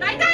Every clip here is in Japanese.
来干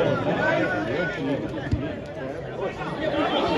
Thank you.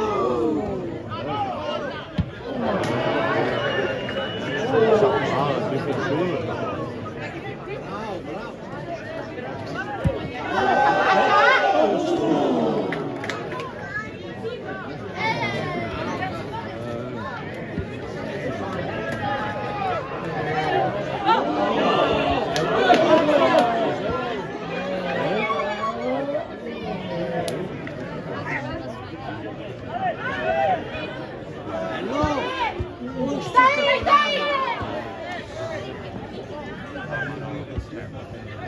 r e there.